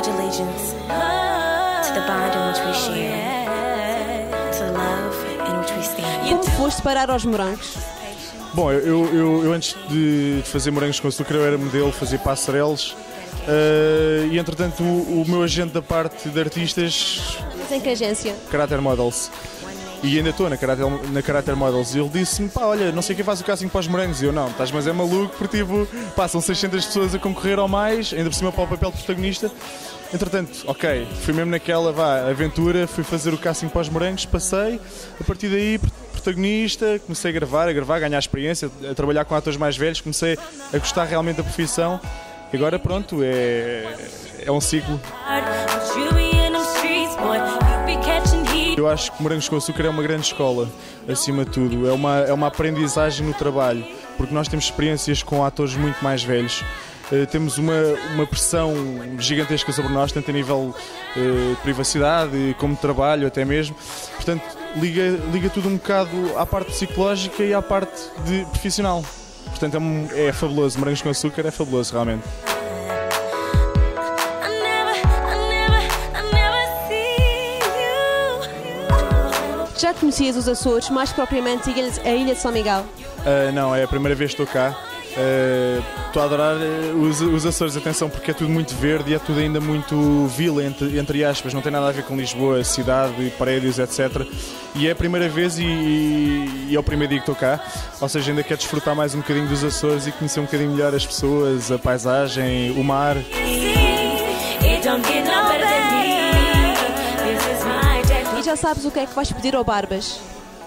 pledge allegiance to the bond in which we share, to the love in which we stand. Como foste parar aos morangos? Bom, eu, eu, eu antes de fazer morangos com açúcar eu era modelo, fazia passarelos eh, e entretanto o, o meu agente da parte de artistas, Mas em que agência? Character Models, e ainda estou na Character, na Character Models, e ele disse-me, pá, olha, não sei quem faz o casting para os morangos, e eu não, estás mas é maluco, porque tipo, passam 600 pessoas a concorrer ou mais, ainda por cima para o papel de protagonista. Entretanto, ok, fui mesmo naquela vá, aventura, fui fazer o casting para os morangos, passei, a partir daí, pr- protagonista, comecei a gravar, a gravar, a ganhar experiência, a trabalhar com atores mais velhos, comecei a gostar realmente da profissão, agora pronto, é, é um ciclo. Eu acho que Morangos com Açúcar é uma grande escola, acima de tudo. É uma, é uma aprendizagem no trabalho, porque nós temos experiências com atores muito mais velhos. Eh, temos uma, uma pressão gigantesca sobre nós, tanto a nível eh, de privacidade como de trabalho, até mesmo. Portanto, liga, liga tudo um bocado à parte psicológica e à parte de profissional. Portanto, é, é fabuloso. Morangos com Açúcar é fabuloso, realmente. Já conhecias os Açores, mais propriamente a ilha- de São Miguel? Uh, não, é a primeira vez que estou cá. Uh, Estou a adorar uh, os, os Açores, atenção, porque é tudo muito verde e é tudo ainda muito vila, entre, entre aspas, não tem nada a ver com Lisboa, cidade, prédios, etc. E é a primeira vez e, e é o primeiro dia que estou cá, ou seja, ainda quero desfrutar mais um bocadinho dos Açores e conhecer um bocadinho melhor as pessoas, a paisagem, o mar. It don't get no better já sabes o que é que vais pedir ao Barbas?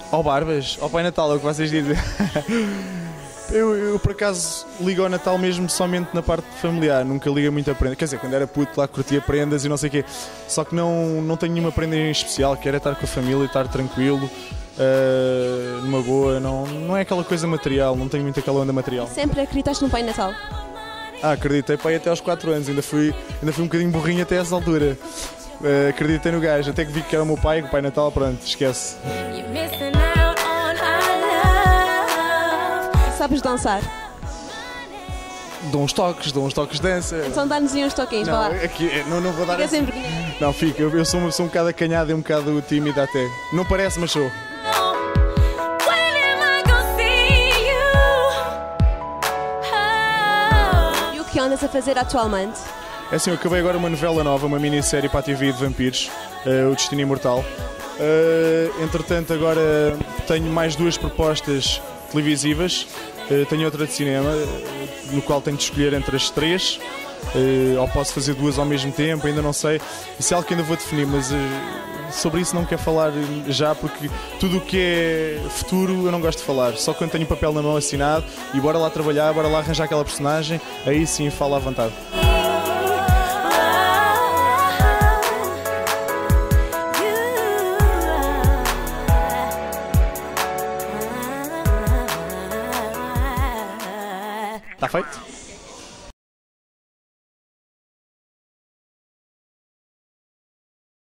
Ó Barbas, ó Pai Natal, é o que vocês dizem. Eu, eu, por acaso ligo ao Natal mesmo somente na parte familiar, nunca liga muito a prenda. Quer dizer, quando era puto lá curtia prendas e não sei o quê. Só que não, não tenho nenhuma prenda em especial, quero é estar com a família, estar tranquilo, ah, numa boa. Não, não é aquela coisa material, não tenho muito aquela onda material. Sempre acreditaste no Pai Natal? Ah, acreditei pai até aos 4 anos, ainda fui, ainda fui um bocadinho burrinho até essa altura. Ah, acreditei no gajo, até que vi que era o meu pai, que o Pai Natal, pronto, esquece. Sabes dançar? Dou uns toques, dou uns toques de dança. Então dá-nos aí uns toquinhos, vá Não, lá. aqui, é, não, não vou dar Fica essa- sem vergonha. Não, fica. Eu, eu sou, uma- sou um bocado acanhado e um bocado tímido até. Não parece, mas sou. E o que andas a fazer atualmente? É assim, eu acabei agora uma novela nova, uma minissérie para a TV de vampiros, eh, O Destino Imortal. Eh, entretanto, agora tenho mais duas propostas televisivas. Eh, tenho outra de cinema, no qual tenho de escolher entre as três. Ou posso fazer duas ao mesmo tempo, ainda não sei. Isso é algo que ainda vou definir, mas sobre isso não quero falar já, porque tudo o que é futuro eu não gosto de falar. Só quando tenho papel na mão assinado e bora lá trabalhar, bora lá arranjar aquela personagem, aí sim falo à vontade. Det er fight.